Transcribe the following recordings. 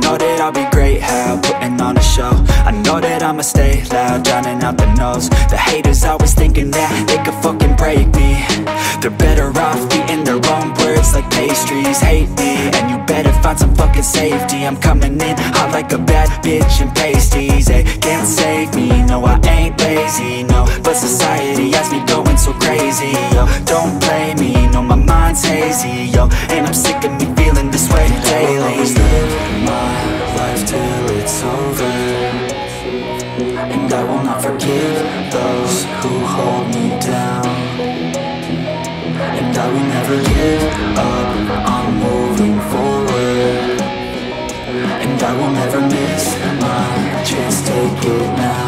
Know that I'll be great, how, putting on a show I know that I'ma stay loud, drowning out the noise. The haters always thinking that they could fucking break me. They're better off eating their own words like pastries. Hate me, and you better find some fucking safety. I'm coming in hot like a bad bitch in pasties. They can't save me, no I ain't lazy, no. But society has me going so crazy, yo. Don't blame me, no my mind's hazy, yo. And I'm sick of me feeling this way daily. Always live my life till forgive those who hold me down. And I will never give up, I'm moving forward. And I will never miss my chance, take it now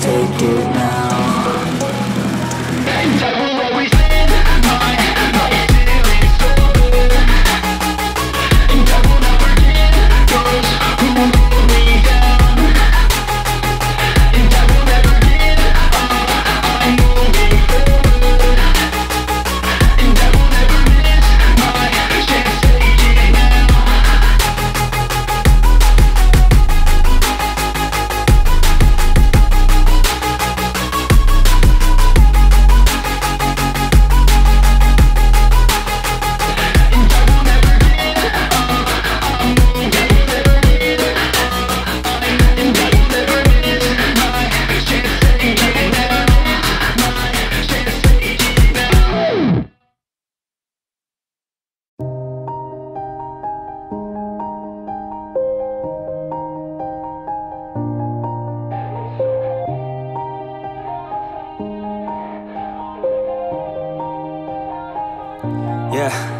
take it now Yeah.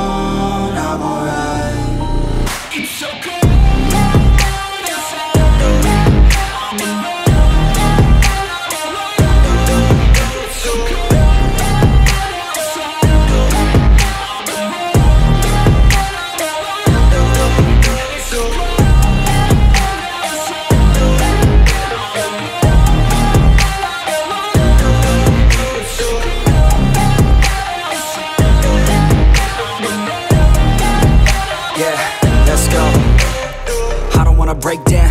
break down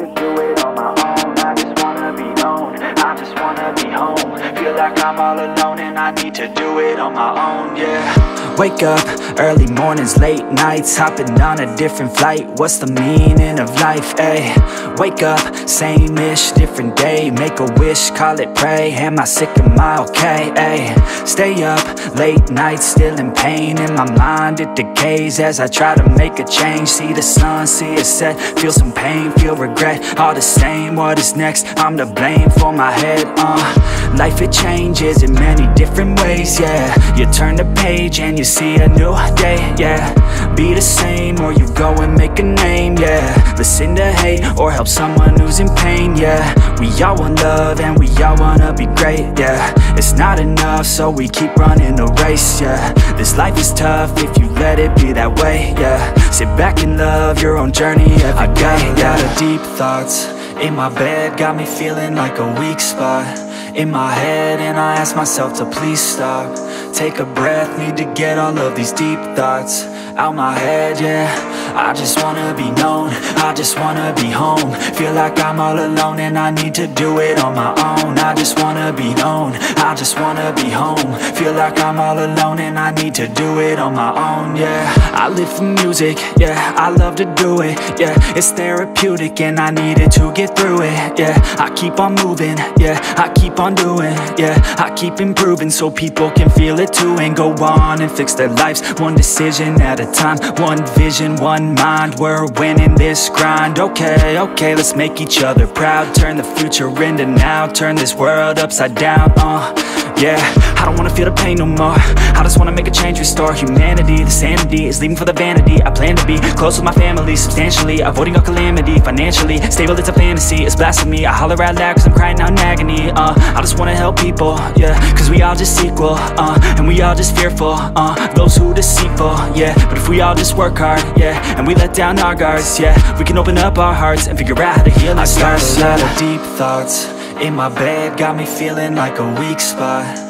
I do it on my own. I just wanna be known, I just wanna be home. Feel like I'm all alone and I need to do it on my own, yeah. Wake up, early mornings, late nights Hopping on a different flight. What's the meaning of life, ayy? Wake up, same-ish, different day. Make a wish, call it pray. Am I sick, am I okay, ayy? Stay up, late nights, still in pain. In my mind, it decays As I try to make a change. See the sun, see it set. Feel some pain, feel regret. All the same, what is next? I'm to blame for my head, uh Life, it changes in many different ways, yeah. You turn the page and you see a new day, yeah. Be the same or you go and make a name, yeah. Listen to hate or help someone who's in pain, yeah. We all want love and we all wanna be great, yeah. It's not enough so we keep running the race, yeah. This life is tough if you let it be that way, yeah. Sit back and love your own journey every I got, day, got a deep thoughts in my bed, got me feeling like a weak spot in my head and I ask myself to please stop. Take a breath, need to get all of these deep thoughts out my head, yeah I just wanna be known, I just wanna be home. Feel like I'm all alone and I need to do it on my own. I just wanna be known, I just wanna be home. Feel like I'm all alone and I need to do it on my own, yeah. I live for music, yeah, I love to do it, yeah. It's therapeutic and I need it to get through it, yeah. I keep on moving, yeah, I keep on doing, yeah. I keep improving so people can feel it too And go on and fix their lives, one decision at a time One vision, one mind, we're winning this grind. Okay, okay, let's make each other proud. Turn the future into now, turn this world upside down, uh yeah, I don't wanna feel the pain no more. I just wanna make a change, restore humanity. The sanity is leaving for the vanity I plan to be. Close with my family substantially. Avoiding all calamity, financially. Stable, it's a fantasy, it's blasphemy. I holler out loud cause I'm crying out in agony. Uh, I just wanna help people, yeah. Cause we all just equal, uh, and we all just fearful uh, Those who deceitful, yeah. But if we all just work hard, yeah And we let down our guards, yeah We can open up our hearts and figure out how to heal ourselves I got a lot of deep thoughts in my bed, got me feeling like a weak spot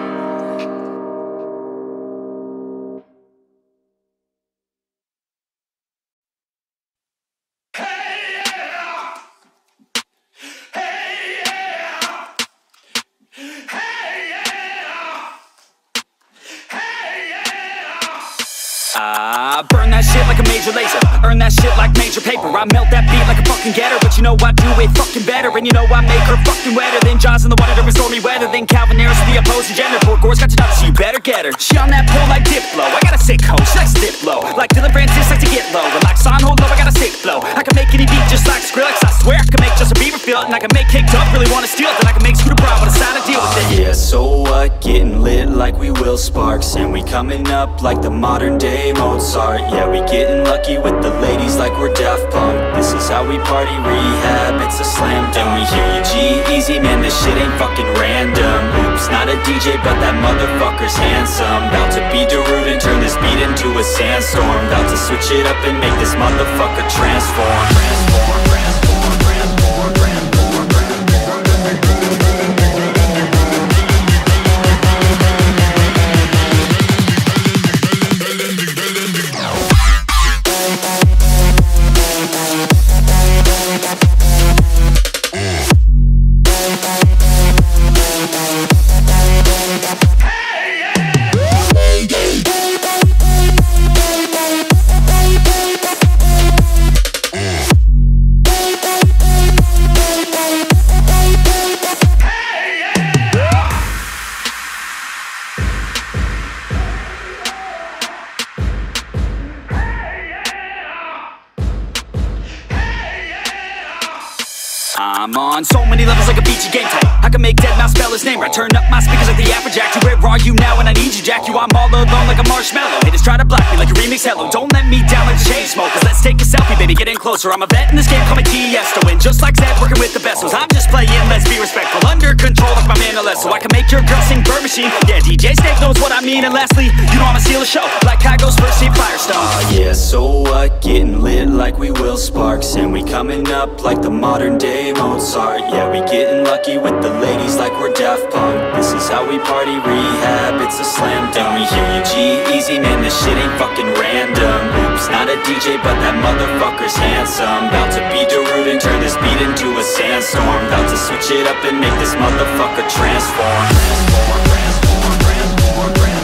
fucking better. And you know I make her fucking wetter Than Jaws in the water. During stormy weather Than Calvin Harris the opposing gender. Borgore's got you so you better get her. She on that pole like Diplo. I got a sick hoe, she likes dip low Like Dillon Francis likes to get low. And like Son hold low, I got a sick flow. I can make any beat just like Skrillex And I can make Up really wanna steal it Then I can make Braun But to deal with it. Yeah, so what? Getting lit like we will sparks And we coming up like the modern day Mozart. Yeah, we getting lucky with the ladies like we're Daft Punk. This is how we party rehab, it's a slam dunk. And we hear you G-Eazy, man, this shit ain't fucking random. Oops, not a DJ, but that motherfucker's handsome. About to be Darude and turn this beat into a sandstorm. About to switch it up and make this motherfucker Transform, transform, on. So many levels like a beachy game type. I can make deadmau5 spell his name. Right Turn up my speakers like the Afrojack You where are you now? When I need you Jack. You I'm all alone like a Marshmello. Haters try to block me like a remix hello. Don't let me down like the Chainsmokers Let's take a selfie baby. Get in closer. I'm a vet in this game call me Tiesto. And just like Zedd working with the ones I'm just playing. Let's be respectful. Under control like my man Alesso. I can make your girl sing Bird Machine Yeah DJ Snake knows what I mean. And lastly you know I'ma steal a show. Like Kygo's first seat Firestone. Uh, yeah, so what? Getting lit like we will sparks And we coming up like the modern day Mozart. Yeah, we getting lucky with the ladies like we're Daft Punk. This is how we party rehab, it's a slam dunk. We hear you G-Eazy, man, this shit ain't fucking random. Oops, not a DJ, but that motherfucker's handsome. About to be Darude and turn this beat into a sandstorm. About to switch it up and make this motherfucker Transform, transform, transform, transform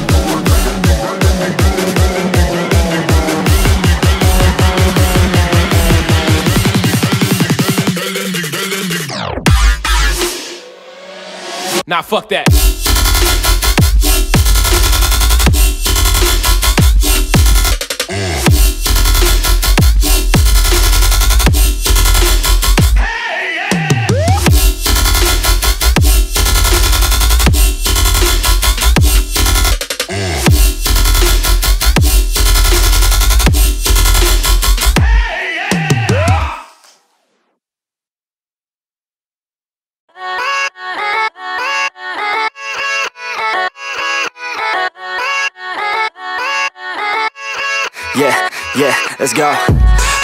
Nah, fuck that. Let's go.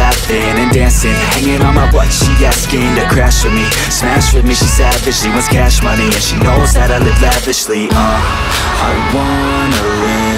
laughing and dancing. Hanging on my butt, she asking to crash with me. Smash with me, she savage, she wants cash money. And she knows that I live lavishly, uh. I wanna live,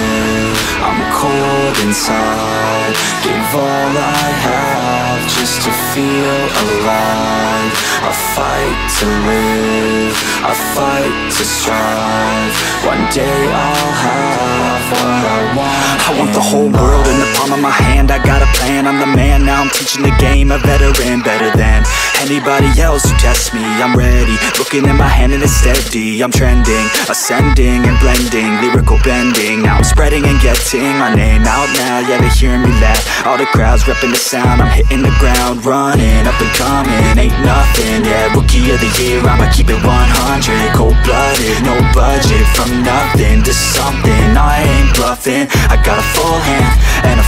inside. Give all I have just to feel alive. I fight to live, I fight to strive. One day I'll have what I want. I want the whole world in the palm of my hand. I got a plan, I'm the man. Now I'm teaching the game, a veteran, better than anybody else who tests me. I'm ready, looking at my hand and it's steady. I'm trending, ascending and blending, lyrical bending. Now I'm spreading and getting my name out now. Yeah, they hearing me laugh. All the crowds repping the sound. I'm hitting the ground, running up and coming. Ain't nothing, yeah. Rookie of the year, I'ma keep it 100. Cold blooded, no budget. From nothing to something, I ain't bluffing. I got a full hand and a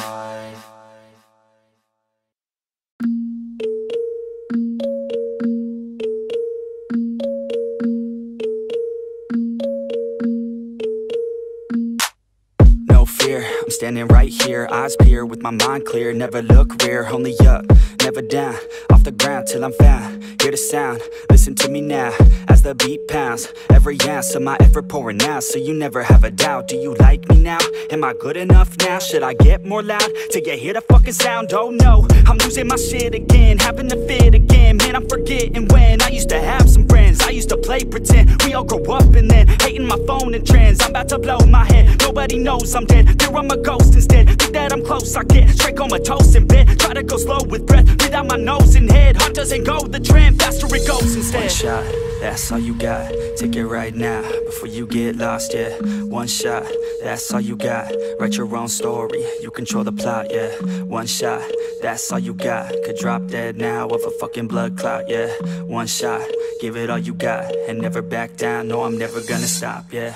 standing right here, eyes peer with my mind clear. Never look rear, only up, never down. Off the ground till I'm found. Hear the sound, listen to me now as the beat pounds. Every ounce of my effort pouring out, so you never have a doubt. Do you like me now? Am I good enough now? Should I get more loud till you hear the fucking sound? Oh no, I'm losing my shit again, having to fit again. Man, I'm forgetting when I used to have some friends. I used to play pretend. We all grow up and then hating my phone and trends. I'm about to blow my head. Nobody knows I'm dead. Fear I'm a ghost instead. Think that I'm close, I get straight comatose in bed. Try to go slow with breath, without my nose and head. Heart doesn't go the trend, faster it goes instead. One shot, that's all you got. Take it right now before you get lost. Yeah, one shot, that's all you got. Write your own story, you control the plot. Yeah, one shot, that's all you got. Could drop dead now of a fucking blood clot. Yeah, one shot, give it all you got and never back down. No, I'm never gonna stop. Yeah,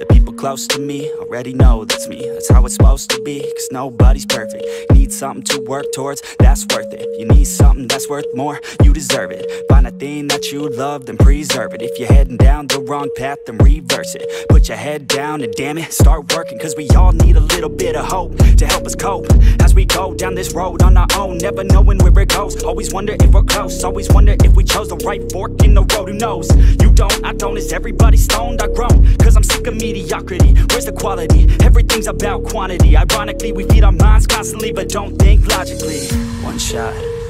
Close to me already know that's me. That's how it's supposed to be, cause nobody's perfect. Need something to work towards, that's worth it. You need something that's worth more, you deserve it. Find a thing that you love, then preserve it. If you're heading down the wrong path, then reverse it. Put your head down and damn it, start working. Cause we all need a little bit of hope to help us cope. As we go down this road on our own, never knowing where it goes. Always wonder if we're close, always wonder if we chose the right fork in the road. Who knows? You don't, I don't, is everybody stoned? I groan, cause I'm sick of mediocrity. Where's the quality? Everything's about quantity. Ironically, we feed our minds constantly, but don't think logically. One shot,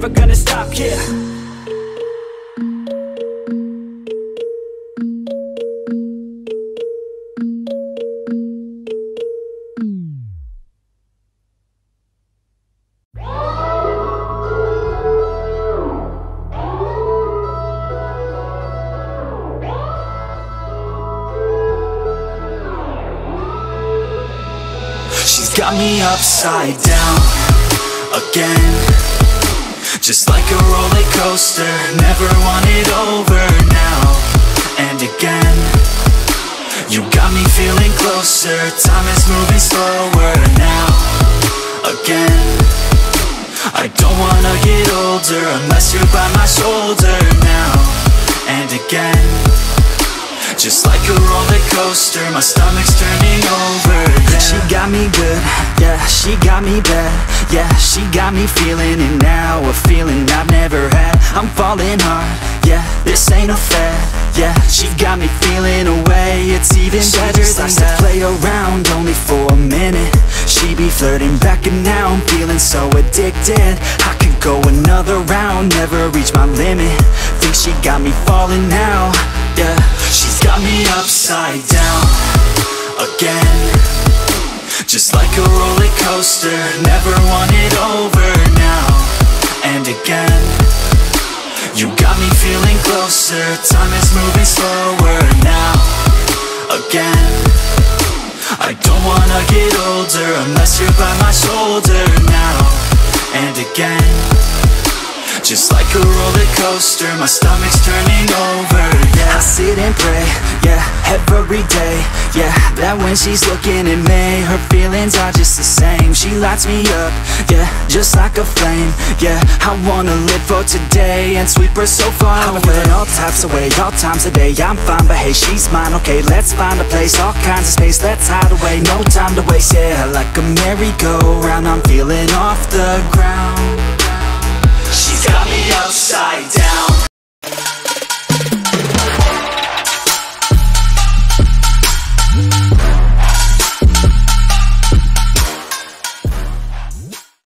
never gonna stop, yeah. She's got me upside down again Just like a roller coaster Never want it over now and again. You got me feeling closer Time is moving slower now again. I don't wanna get older Unless you're by my shoulder now and again just like a roller coaster, my stomach's turning over, yeah. She got me good, yeah, she got me bad Yeah, she got me feeling it now A feeling I've never had. I'm falling hard, yeah, this ain't a fad Yeah, she got me feeling away It's even she better than that to play around only for a minute. She be flirting back and now I'm feeling so addicted. I could go another round, never reach my limit. Think she got me falling now, yeah Got me upside down again. Just like a roller coaster Never want it over now and again. You got me feeling closer Time is moving slower now again. I don't wanna get older Unless you're by my shoulder now and again. Just like a roller coaster, my stomach's turning over, and pray, yeah, every day, yeah That when she's looking at me, her feelings are just the same. She lights me up, yeah, just like a flame. Yeah, I wanna live for today and sweep her so far I've been feeling all types of way, all times of day. I'm fine, but hey, she's mine, okay Let's find a place, all kinds of space. Let's hide away, no time to waste. Yeah, like a merry-go-round I'm feeling off the ground. She's got me upside down